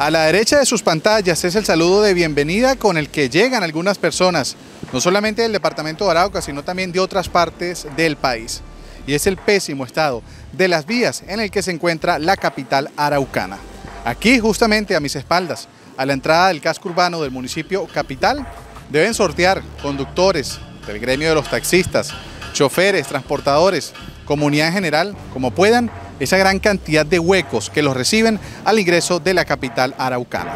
A la derecha de sus pantallas es el saludo de bienvenida con el que llegan algunas personas, no solamente del departamento de Arauca, sino también de otras partes del país. Y es el pésimo estado de las vías en el que se encuentra la capital araucana. Aquí, justamente a mis espaldas, a la entrada del casco urbano del municipio capital, deben sortear conductores del gremio de los taxistas, choferes, transportadores, comunidad en general, como puedan, esa gran cantidad de huecos que los reciben al ingreso de la capital araucana.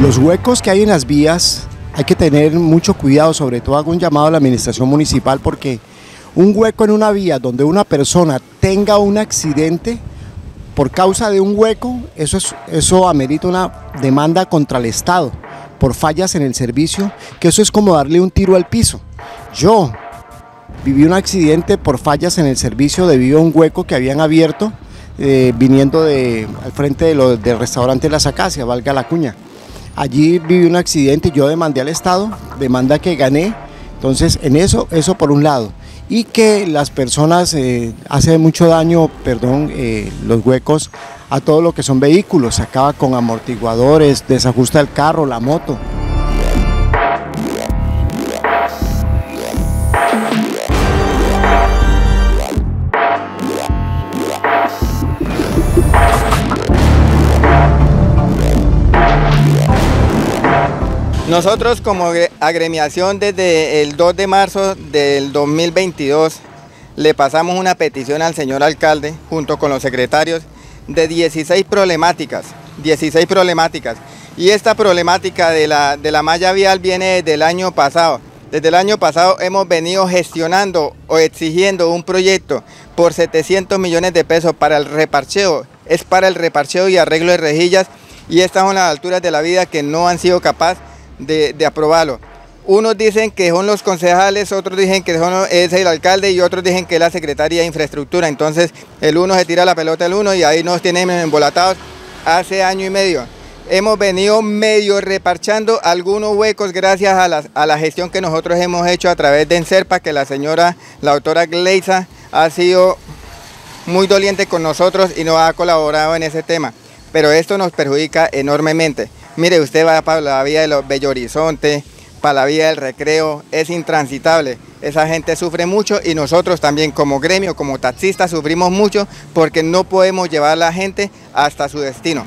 Los huecos que hay en las vías hay que tener mucho cuidado, sobre todo hago un llamado a la administración municipal porque un hueco en una vía donde una persona tenga un accidente por causa de un hueco, eso, es, eso amerita una demanda contra el Estado por fallas en el servicio, que eso es como darle un tiro al piso. Yo viví un accidente por fallas en el servicio debido a un hueco que habían abierto eh, viniendo al frente de del restaurante La Sacacia, valga la cuña. Allí viví un accidente y yo demandé al Estado, demanda que gané. Entonces, en eso, eso por un lado. Y que las personas eh, hacen mucho daño, perdón, eh, los huecos a todo lo que son vehículos, acaba con amortiguadores, desajusta el carro, la moto. Nosotros como agremiación desde el 2 de marzo del 2022 le pasamos una petición al señor alcalde junto con los secretarios de 16 problemáticas, 16 problemáticas. Y esta problemática de la, de la malla vial viene del año pasado. Desde el año pasado hemos venido gestionando o exigiendo un proyecto por 700 millones de pesos para el reparcheo. Es para el reparcheo y arreglo de rejillas y estas son las alturas de la vida que no han sido capaces de aprobarlo. Unos dicen que son los concejales, otros dicen que es el alcalde y otros dicen que es la Secretaría de Infraestructura. Entonces el uno se tira la pelota al uno y ahí nos tienen embolatados hace año y medio. Hemos venido medio reparchando algunos huecos gracias a la, gestión que nosotros hemos hecho a través de Enserpa, que la señora, la autora Gleisa, ha sido muy doliente con nosotros y nos ha colaborado en ese tema. Pero esto nos perjudica enormemente. Mire, usted va para la vía de los Bello Horizonte, la vía del recreo es intransitable. Esa gente sufre mucho y nosotros también como gremio, como taxistas, sufrimos mucho porque no podemos llevar a la gente hasta su destino.